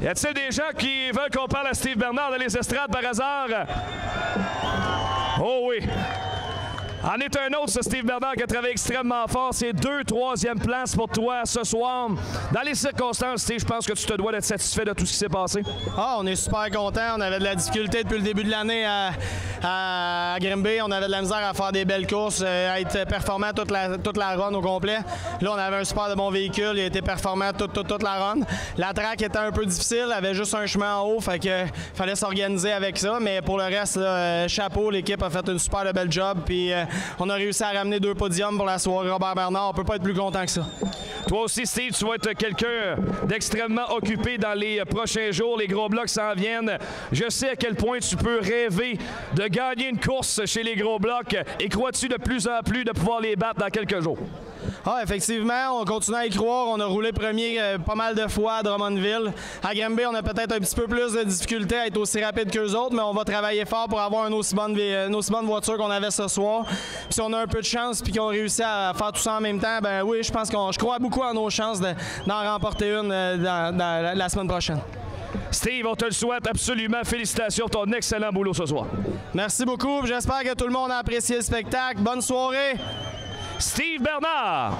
Y a-t-il des gens qui veulent qu'on parle à Steve Bernard dans les estrades par hasard? Oh oui. En est un autre, ce Steve Bernard qui a travaillé extrêmement fort. C'est deux troisième places pour toi ce soir. Dans les circonstances, Steve, je pense que tu te dois d'être satisfait de tout ce qui s'est passé. Ah, on est super content. On avait de la difficulté depuis le début de l'année à, à Grimby. On avait de la misère à faire des belles courses, euh, à être performant toute la, toute la run au complet. Là, on avait un super de bon véhicule. Il a été performant toute, toute, la run. La track était un peu difficile. avait juste un chemin en haut. Fait que fallait s'organiser avec ça. Mais pour le reste, euh, chapeau. L'équipe a fait une super de belle job. Puis euh, on a réussi à ramener deux podiums pour la soirée Robert Bernard. On peut pas être plus content que ça. Toi aussi, Steve, tu vas être quelqu'un d'extrêmement occupé dans les prochains jours. Les gros blocs s'en viennent. Je sais à quel point tu peux rêver de gagner une course chez les gros blocs. Et crois-tu de plus en plus de pouvoir les battre dans quelques jours? Ah, effectivement, on continue à y croire. On a roulé premier euh, pas mal de fois à Drummondville. À Granby, on a peut-être un petit peu plus de difficultés à être aussi rapide qu'eux autres, mais on va travailler fort pour avoir une aussi bonne, voiture qu'on avait ce soir. Si on a un peu de chance puis qu'on réussit à faire tout ça en même temps, ben oui, je pense qu'on je crois beaucoup en nos chances de- d'en remporter une euh, la semaine prochaine. Steve, on te le souhaite absolument. Félicitations pour ton excellent boulot ce soir. Merci beaucoup. J'espère que tout le monde a apprécié le spectacle. Bonne soirée. Steve Bernard.